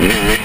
Yeah.